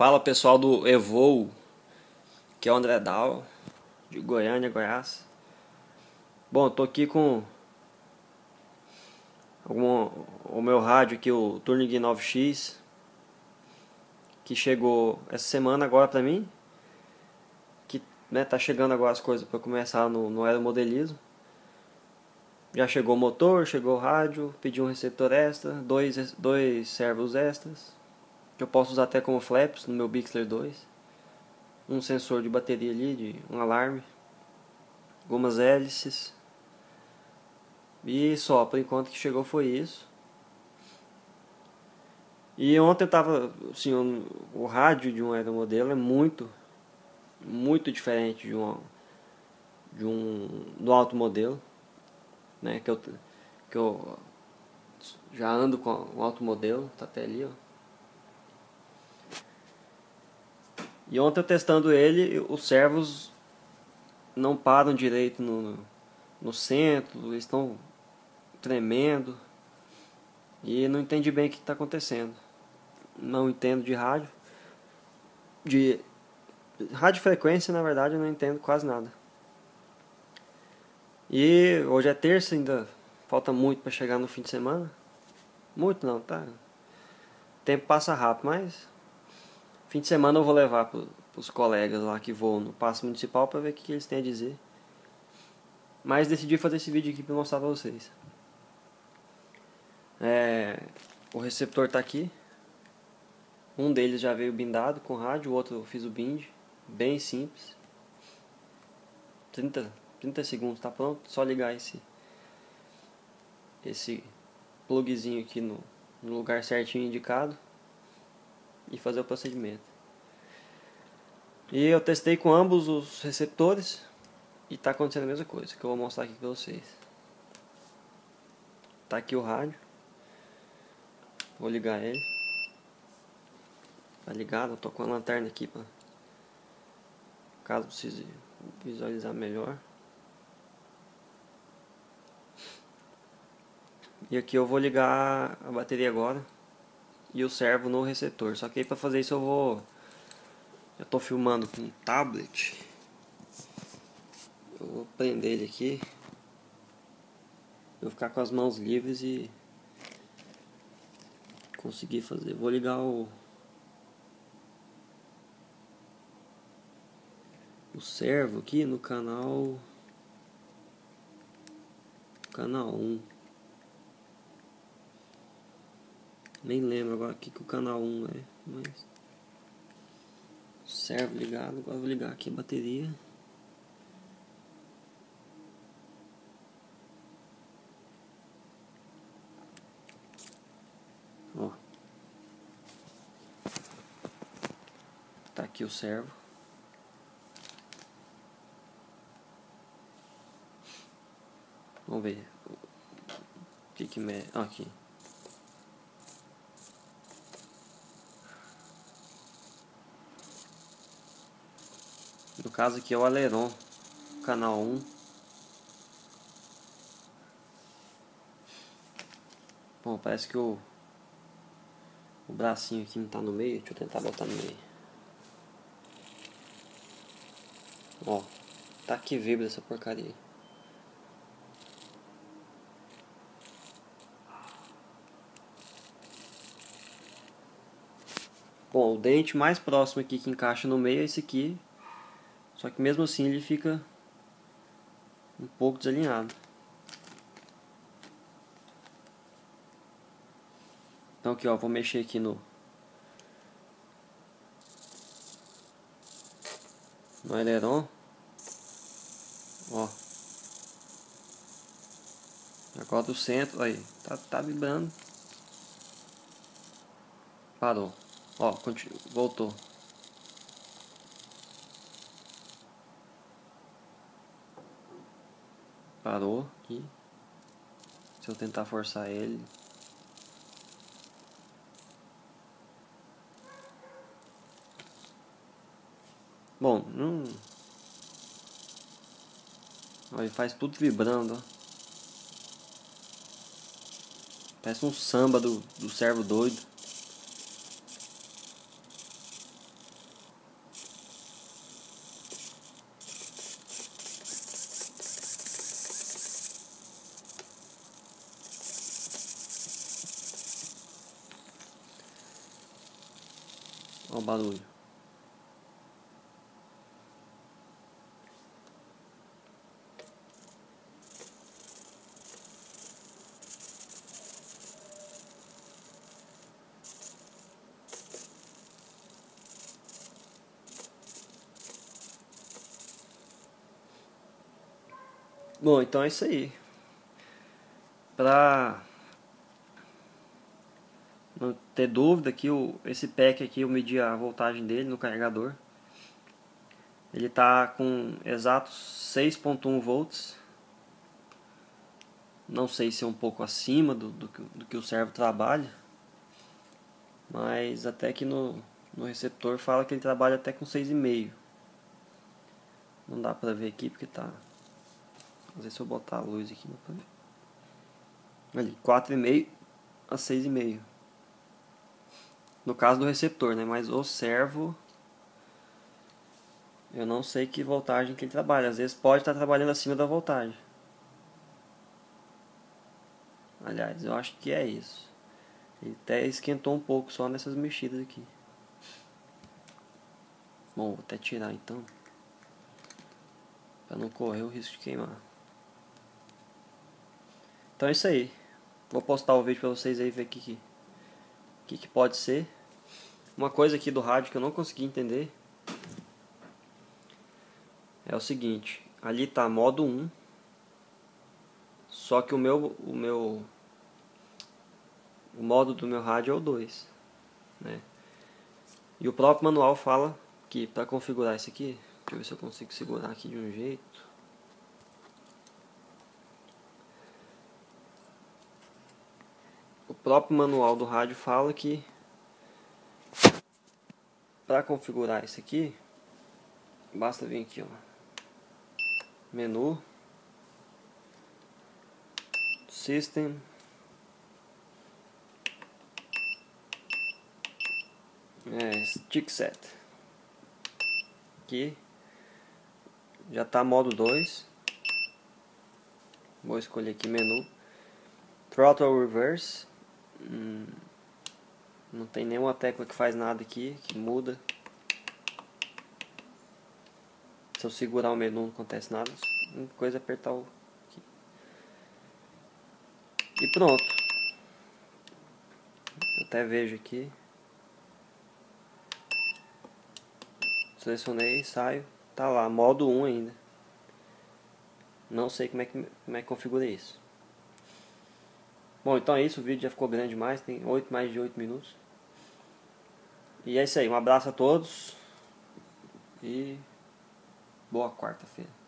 Fala pessoal do Evoo, que é o André Dal, de Goiânia, Goiás. Bom, tô aqui com algum, o meu rádio aqui, o Turnig 9X, que chegou essa semana agora pra mim. Que né, tá chegando agora as coisas para começar no, no aeromodelismo. Já chegou o motor, chegou o rádio, pedi um receptor extra, dois, dois servos extras que eu posso usar até como flaps no meu Bixler 2. Um sensor de bateria ali, de um alarme. Algumas hélices. E só, por enquanto que chegou foi isso. E ontem eu tava, assim, o, o rádio de um aeromodelo é muito, muito diferente de um, de um, do alto modelo, né, que eu, que eu já ando com o alto modelo, tá até ali, ó. E ontem eu testando ele, os servos não param direito no, no centro, eles estão tremendo. E não entendi bem o que está acontecendo. Não entendo de rádio. De rádio frequência, na verdade, eu não entendo quase nada. E hoje é terça, ainda falta muito para chegar no fim de semana. Muito não, tá? O tempo passa rápido, mas Fim de semana eu vou levar para os colegas lá que voam no passo municipal para ver o que, que eles têm a dizer. Mas decidi fazer esse vídeo aqui para mostrar para vocês. É, o receptor está aqui. Um deles já veio bindado com rádio, o outro eu fiz o bind. Bem simples. 30, 30 segundos, tá pronto. Só ligar esse, esse plugzinho aqui no, no lugar certinho indicado e fazer o procedimento. E eu testei com ambos os receptores e está acontecendo a mesma coisa que eu vou mostrar aqui para vocês. Tá aqui o rádio. Vou ligar ele. Tá ligado, eu tô com a lanterna aqui para caso precise visualizar melhor. E aqui eu vou ligar a bateria agora e o servo no receptor. Só que para fazer isso eu vou eu tô filmando com um tablet. Eu vou prender ele aqui. Eu vou ficar com as mãos livres e conseguir fazer. Vou ligar o o servo aqui no canal canal 1 Nem lembro agora que, que o canal 1 é, mas. Servo ligado, agora vou ligar aqui a bateria. Ó. Tá aqui o servo. Vamos ver o que que me... aqui. No caso aqui é o Aleron, canal 1. Bom, parece que o, o bracinho aqui não tá no meio. Deixa eu tentar botar no meio. Ó, tá que vibra essa porcaria. Bom, o dente mais próximo aqui que encaixa no meio é esse aqui, só que mesmo assim ele fica um pouco desalinhado. Então aqui ó, vou mexer aqui no no aileron. Ó. Agora do centro, aí, tá, tá vibrando. Parou. Ó, continua, voltou. Parou aqui. Se eu tentar forçar ele. Bom. Olha, ele faz tudo vibrando. Parece um samba do, do servo doido. Olha o barulho. Bom, então é isso aí. Pra não ter dúvida que o, esse pack aqui eu medi a voltagem dele no carregador. Ele está com exatos 6.1 volts. Não sei se é um pouco acima do, do, do que o servo trabalha. Mas até que no, no receptor fala que ele trabalha até com 6,5. Não dá pra ver aqui porque tá Vamos ver se eu botar a luz aqui. Ali, 4,5 a 6,5. No caso do receptor, né? Mas o servo... Eu não sei que voltagem que ele trabalha. Às vezes pode estar trabalhando acima da voltagem. Aliás, eu acho que é isso. Ele até esquentou um pouco só nessas mexidas aqui. Bom, vou até tirar então. Para não correr o risco de queimar. Então é isso aí. Vou postar o vídeo pra vocês aí ver o que, que, que, que pode ser. Uma coisa aqui do rádio que eu não consegui entender é o seguinte, ali tá modo 1, só que o meu o meu o modo do meu rádio é o 2, né? E o próprio manual fala que para configurar isso aqui, deixa eu ver se eu consigo segurar aqui de um jeito. próprio manual do rádio fala que para configurar isso aqui basta vir aqui ó. Menu. System. É, stick set. Aqui. Já está modo 2 vou escolher aqui menu. Throttle reverse. Hum, não tem nenhuma tecla que faz nada aqui, que muda. Se eu segurar o menu não acontece nada. A única coisa é apertar o... Aqui. E pronto. Eu até vejo aqui. Selecionei, saio. Tá lá, modo 1 ainda. Não sei como é que, como é que configura isso. Bom, então é isso, o vídeo já ficou grande demais, tem 8, mais de 8 minutos. E é isso aí, um abraço a todos e boa quarta-feira.